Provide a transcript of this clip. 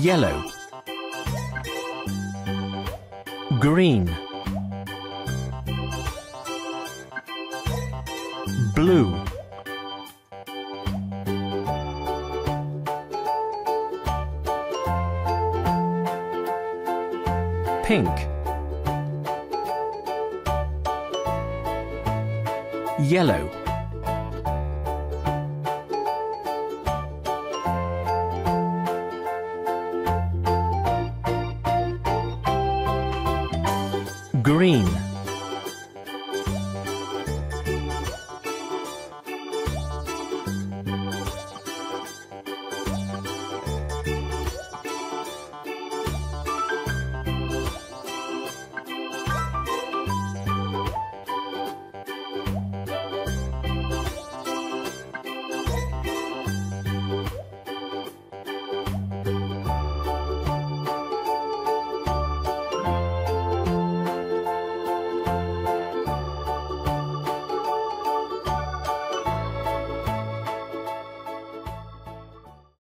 yellow green blue pink yellow green.